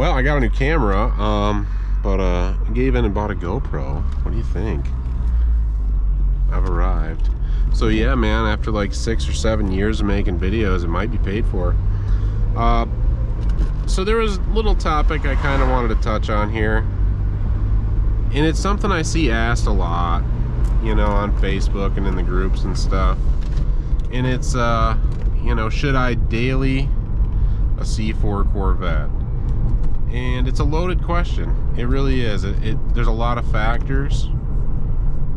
well, I got a new camera, um, but uh, I gave in and bought a GoPro. What do you think? I've arrived. So yeah, man, after like six or seven years of making videos, it might be paid for. Uh, so there was a little topic I kind of wanted to touch on here. And it's something I see asked a lot, you know, on Facebook and in the groups and stuff. And it's, uh, you know, should I daily a C4 Corvette? And it's a loaded question. It really is. It, it, there's a lot of factors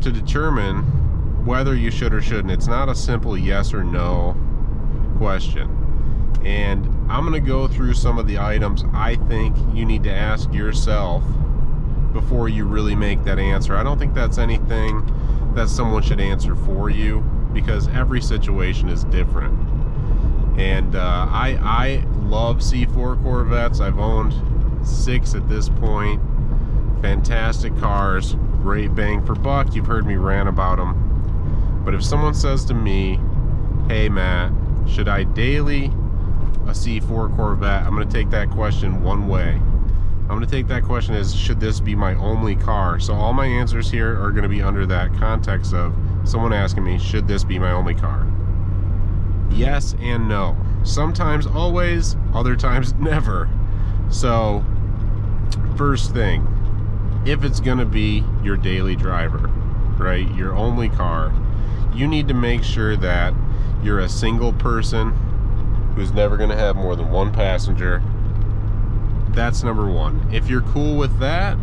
to determine whether you should or shouldn't. It's not a simple yes or no question. And I'm going to go through some of the items I think you need to ask yourself before you really make that answer. I don't think that's anything that someone should answer for you because every situation is different. And uh, I, I love C4 Corvettes. I've owned six at this point. Fantastic cars, great bang for buck. You've heard me rant about them. But if someone says to me, hey Matt, should I daily a C4 Corvette? I'm going to take that question one way. I'm going to take that question as should this be my only car? So all my answers here are going to be under that context of someone asking me, should this be my only car? Yes and no. Sometimes always, other times never. So, first thing, if it's going to be your daily driver, right, your only car, you need to make sure that you're a single person who's never going to have more than one passenger. That's number one. If you're cool with that,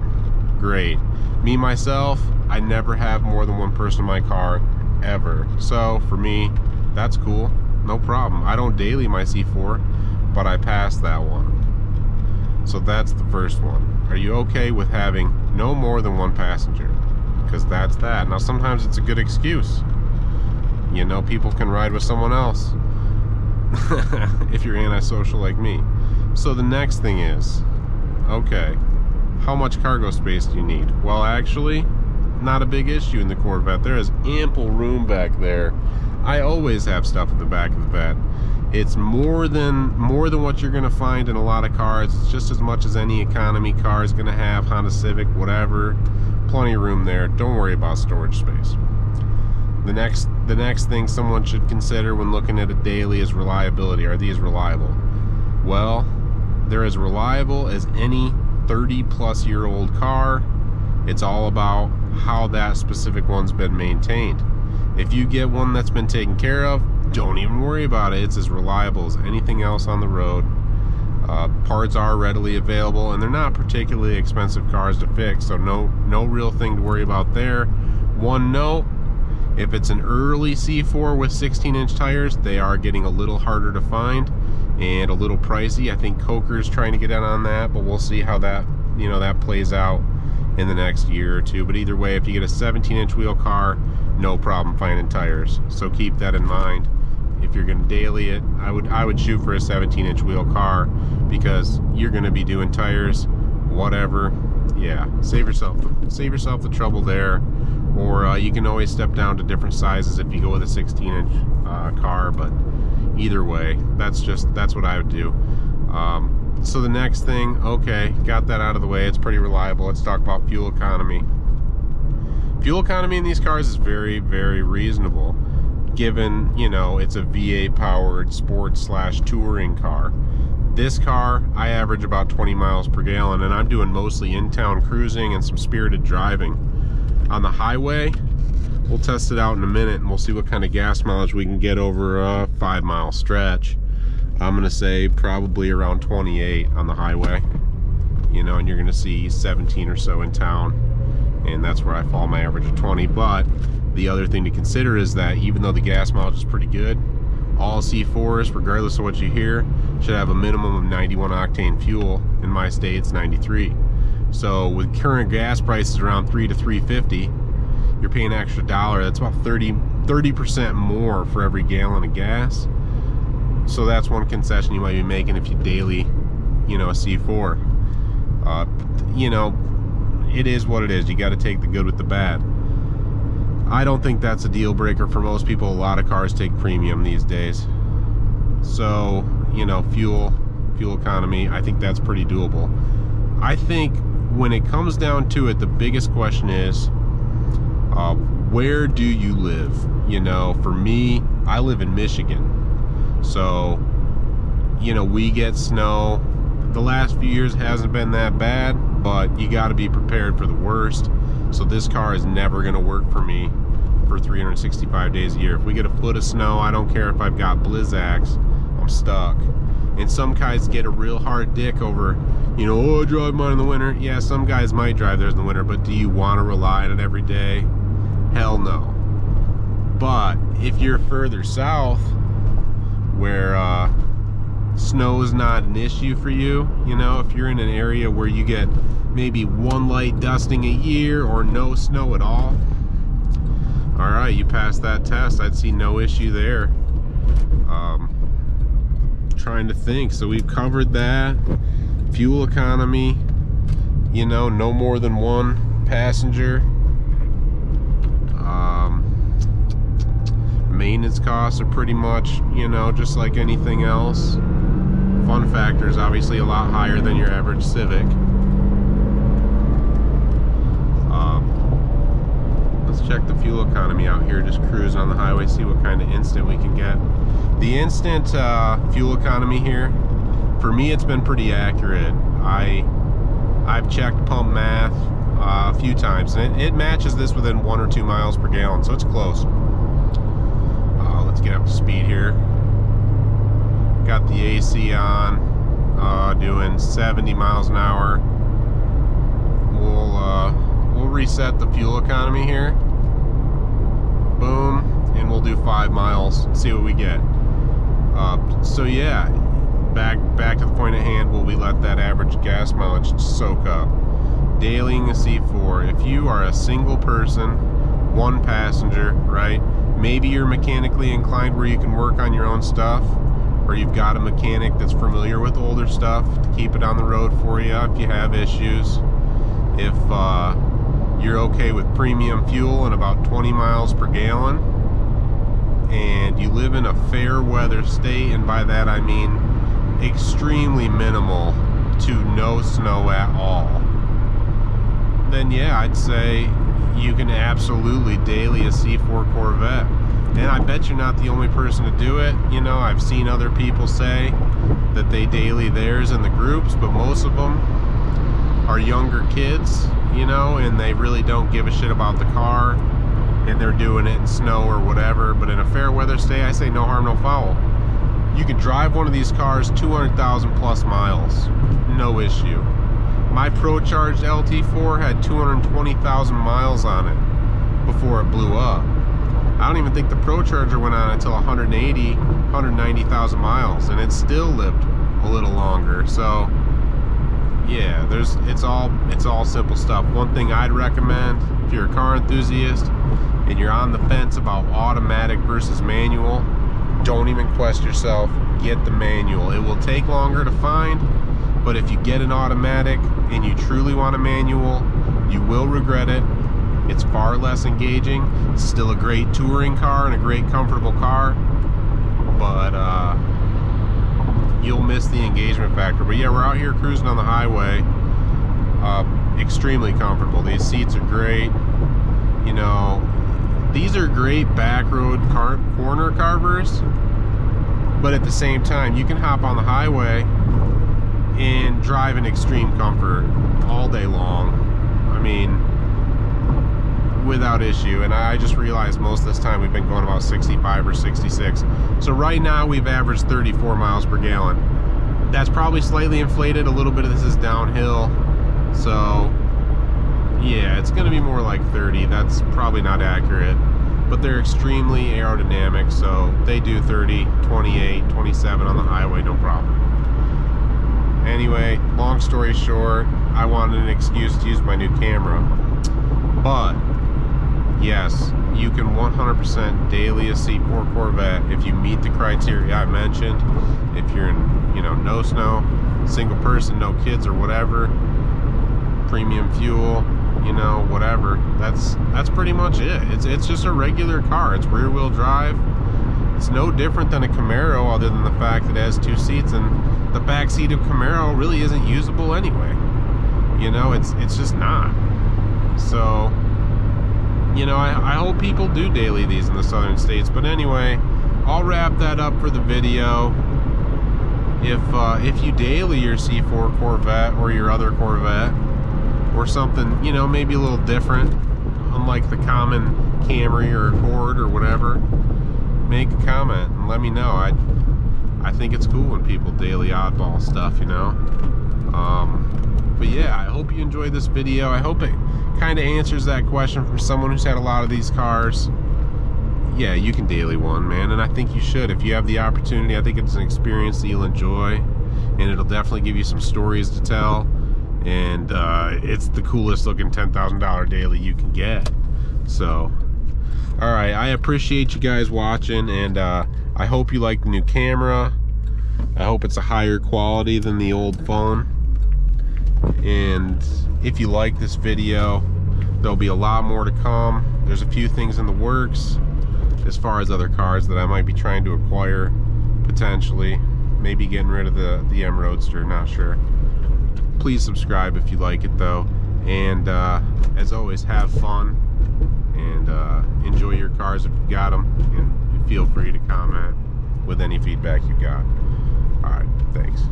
great. Me, myself, I never have more than one person in my car, ever. So, for me, that's cool. No problem. I don't daily my C4, but I passed that one. So that's the first one. Are you okay with having no more than one passenger? Because that's that. Now, sometimes it's a good excuse. You know, people can ride with someone else if you're antisocial like me. So the next thing is, okay, how much cargo space do you need? Well, actually, not a big issue in the Corvette. There is ample room back there. I always have stuff in the back of the bed. It's more than more than what you're going to find in a lot of cars. It's just as much as any economy car is going to have, Honda Civic, whatever. Plenty of room there. Don't worry about storage space. The next the next thing someone should consider when looking at a daily is reliability. Are these reliable? Well, they're as reliable as any 30 plus year old car. It's all about how that specific one's been maintained. If you get one that's been taken care of, don't even worry about it. It's as reliable as anything else on the road. Uh, parts are readily available, and they're not particularly expensive cars to fix, so no no real thing to worry about there. One note: if it's an early C4 with 16-inch tires, they are getting a little harder to find and a little pricey. I think Coker's trying to get in on that, but we'll see how that you know that plays out in the next year or two. But either way, if you get a 17-inch wheel car, no problem finding tires. So keep that in mind if you're going to daily it, I would I would shoot for a 17 inch wheel car because you're going to be doing tires, whatever. Yeah, save yourself save yourself the trouble there, or uh, you can always step down to different sizes if you go with a 16 inch uh, car. But either way, that's just that's what I would do. Um, so the next thing, okay, got that out of the way. It's pretty reliable. Let's talk about fuel economy. Fuel economy in these cars is very, very reasonable given you know it's a V8 powered sports slash touring car. This car I average about 20 miles per gallon, and I'm doing mostly in-town cruising and some spirited driving. On the highway, we'll test it out in a minute, and we'll see what kind of gas mileage we can get over a five mile stretch. I'm gonna say probably around 28 on the highway. You know, and you're gonna see 17 or so in town, and that's where I fall my average of 20. But the other thing to consider is that even though the gas mileage is pretty good, all C4s, regardless of what you hear, should have a minimum of 91 octane fuel. In my state, it's 93. So with current gas prices around 3 to 350, you're paying an extra dollar. That's about 30 30% more for every gallon of gas. So that's one concession you might be making if you daily, you know, a C4. Uh, you know, it is what it is. You got to take the good with the bad. I don't think that's a deal breaker for most people. A lot of cars take premium these days. So, you know, fuel fuel economy, I think that's pretty doable. I think when it comes down to it, the biggest question is uh, where do you live? You know, for me, I live in Michigan. So, you know, we get snow. The last few years hasn't been that bad, but you got to be prepared for the worst. So, this car is never going to work for me for 365 days a year. If we get a foot of snow, I don't care if I've got Blizzaks, I'm stuck. And some guys get a real hard dick over, you know, oh, I drive mine in the winter. Yeah, some guys might drive theirs in the winter, but do you want to rely on it every day? Hell no. But if you're further south, where uh, snow is not an issue for you, you know, if you're in an area where you get maybe one light dusting a year or no snow at all, all right, you passed that test. I'd see no issue there. Um, trying to think. So we've covered that. Fuel economy, you know, no more than one passenger. Um, maintenance costs are pretty much, you know, just like anything else. Fun factor is obviously a lot higher than your average Civic. Um, let's check the fuel economy out here, just cruise on the highway, see what kind of instant we can get. The instant uh, fuel economy here, for me it's been pretty accurate. I, I've checked pump math uh, a few times, and it, it, matches this within one or two miles per gallon, so it's close. Uh, let's get up to speed here. Got the AC on, uh, doing 70 miles an hour. We'll, uh, we'll reset the fuel economy here boom, and we'll do five miles, see what we get. Uh, so yeah, back back to the point at hand, will we let that average gas mileage soak up? Dailying a C4, if you are a single person, one passenger, right? Maybe you're mechanically inclined where you can work on your own stuff, or you've got a mechanic that's familiar with older stuff to keep it on the road for you if you have issues. If uh, you're okay with premium fuel and about 20 miles per gallon and you live in a fair weather state and by that I mean extremely minimal to no snow at all then yeah I'd say you can absolutely daily a C4 Corvette and I bet you're not the only person to do it you know I've seen other people say that they daily theirs in the groups but most of them are younger kids you know, and they really don't give a shit about the car and they're doing it in snow or whatever. But in a fair weather stay, I say no harm, no foul. You could drive one of these cars 200,000 plus miles, no issue. My Pro-Charged LT4 had 220,000 miles on it before it blew up. I don't even think the Pro-Charger went on until 180, 190,000 miles, and it still lived a little longer. So, yeah, there's it's all it's all simple stuff. One thing I'd recommend if you're a car enthusiast and you're on the fence about automatic versus manual, don't even question yourself. Get the manual. It will take longer to find, but if you get an automatic and you truly want a manual, you will regret it. It's far less engaging. It's still a great touring car and a great comfortable car, but uh, you'll miss the engagement factor. But yeah, we're out here cruising on the highway. Uh, extremely comfortable. These seats are great. You know, these are great back road car corner carvers. But at the same time, you can hop on the highway and drive in extreme comfort all day long. I mean, without issue. And I just realized most of this time we've been going about 65 or 66. So right now we've averaged 34 miles per gallon. That's probably slightly inflated. A little bit of this is downhill. So yeah, it's going to be more like 30. That's probably not accurate. But they're extremely aerodynamic, so they do 30, 28, 27 on the highway, no problem. Anyway, long story short, I wanted an excuse to use my new camera. But yes, you can 100% daily a C4 Corvette if you meet the criteria I mentioned. If you're in, you know, no snow, single person, no kids or whatever, premium fuel, you know, whatever. That's that's pretty much it. It's it's just a regular car. It's rear wheel drive. It's no different than a Camaro other than the fact that it has two seats and the back seat of Camaro really isn't usable anyway. You know, it's it's just not. You know, I, I hope people do daily these in the southern states. But anyway, I'll wrap that up for the video. If uh, if you daily your C4 Corvette or your other Corvette or something, you know, maybe a little different, unlike the common Camry or Accord or whatever, make a comment and let me know. I I think it's cool when people daily oddball stuff, you know. Um, but yeah, I hope you enjoyed this video. I hope it kind of answers that question from someone who's had a lot of these cars. Yeah, you can daily one, man, and I think you should if you have the opportunity. I think it's an experience that you'll enjoy, and it'll definitely give you some stories to tell. And uh, it's the coolest looking $10,000 daily you can get. So, all right i appreciate you guys watching and uh, i hope you like the new camera i hope it's a higher quality than the old phone and if you like this video there'll be a lot more to come. There's a few things in the works as far as other cars that i might be trying to acquire potentially. Maybe getting rid of the the m roadster not sure. Please subscribe if you like it though. And uh, as always have fun and uh, enjoy your cars if you got them and feel free to comment with any feedback you got. All right thanks